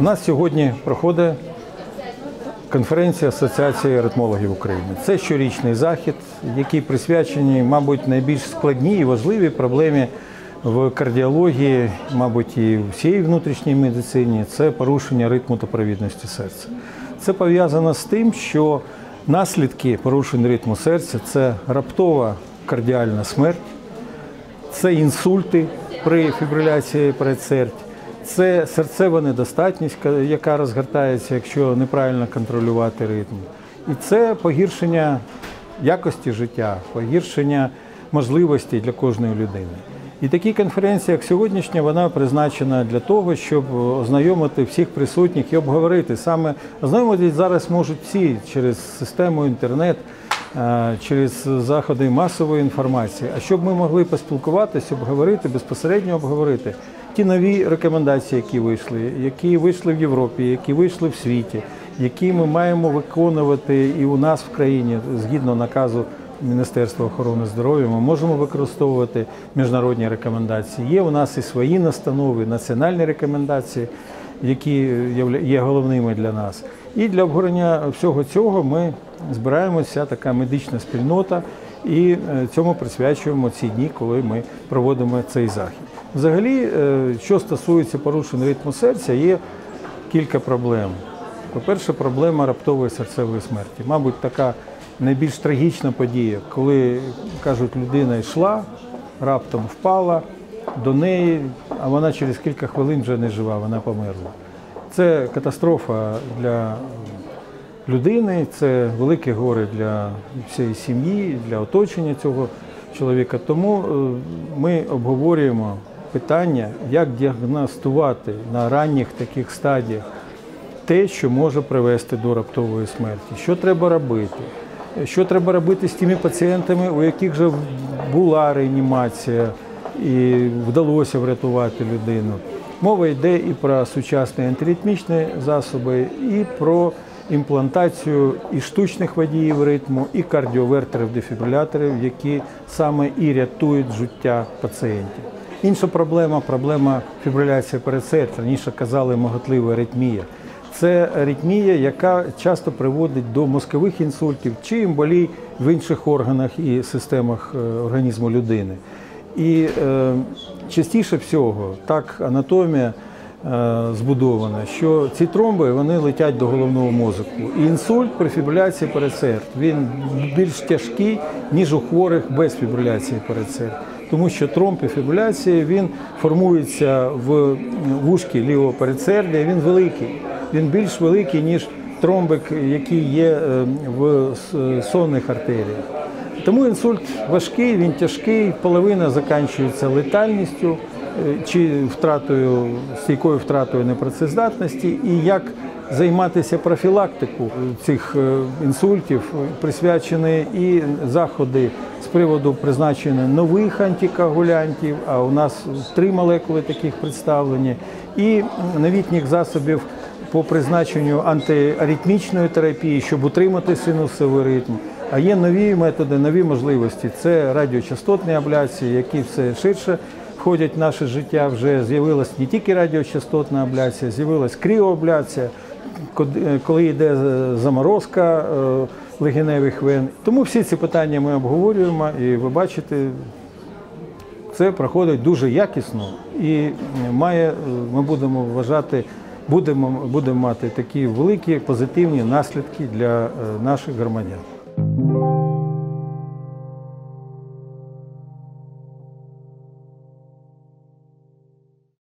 У нас сьогодні проходить конференція Асоціації ритмологів України. Це щорічний захід, який присвячений, мабуть, найбільш складній і важливій проблемі в кардіології, мабуть, і всій внутрішній медицині це порушення ритму та провідності серця. Це пов'язано з тим, що наслідки порушень ритму серця це раптова кардіальна смерть, це інсульти при фібриляції передсердь, це серцева недостатність, яка розгортається, якщо неправильно контролювати ритм. І це погіршення якості життя, погіршення можливостей для кожної людини. І такі конференції, як сьогоднішня, вона призначена для того, щоб ознайомити всіх присутніх і обговорити. Саме ознайомитись зараз можуть всі через систему інтернет, е, через заходи масової інформації. А щоб ми могли поспілкуватися, обговорити, безпосередньо обговорити ті нові рекомендації, які вийшли, які вийшли в Європі, які вийшли в світі, які ми маємо виконувати і у нас в країні згідно наказу Міністерства охорони здоров'я, ми можемо використовувати міжнародні рекомендації. Є у нас і свої настанови, національні рекомендації, які є головними для нас. І для обговорення всього цього ми збираємося, така медична спільнота, і е, цьому присвячуємо ці дні, коли ми проводимо цей захід. Взагалі, е, що стосується порушень ритму серця, є кілька проблем. По-перше, проблема раптової серцевої смерті. Мабуть, така найбільш трагічна подія, коли кажуть, людина йшла, раптом впала до неї, а вона через кілька хвилин вже не жива, вона померла. Це катастрофа для людини, це велике горе для всієї сім'ї, для оточення цього чоловіка. Тому е, ми обговорюємо питання, як діагностувати на ранніх таких стадіях те, що може привести до раптової смерті. Що треба робити? Що треба робити з тими пацієнтами, у яких вже була реанімація і вдалося врятувати людину? Мова йде і про сучасні антиритмічні засоби, і про імплантацію і штучних водіїв ритму, і кардіовертерів дефібриляторів, які саме і рятують життя пацієнтів. Інша проблема проблема фібриляції передсердя. Раніше казали могатлива аритмія. Це аритмія, яка часто приводить до мозкових інсультів чи емболій в інших органах і системах е, організму людини. І е, частіше всього так анатомія е, збудована, що ці тромби вони летять до головного мозку. І інсульт при фібриляції передсердь він більш тяжкий, ніж у хворих без фібриляції передсердь. Тому що тромб і фібриляція він формується в вушці лівого передсердя, він великий. Він більш великий, ніж тромбик, який є е, в сонних артеріях. Тому інсульт важкий, він тяжкий, половина закінчується летальністю е, чи втратою, стійкою втратою непрацездатності. І як займатися профілактику цих е, інсультів, присвячені і заходи з приводу призначення нових антикоагулянтів, а у нас три молекули таких представлені, і новітніх засобів по призначенню антиаритмічної терапії, щоб утримати синусовий ритм. А є нові методи, нові можливості. Це радіочастотні абляції, які все ширше входять в наше життя. Вже з'явилась не тільки радіочастотна абляція, з'явилась кріоабляція, код- коли йде заморозка е, легеневих вен. Тому всі ці питання ми обговорюємо, і ви бачите, це проходить дуже якісно і має, е, ми будемо вважати, будемо, будемо мати такі великі позитивні наслідки для е, наших громадян.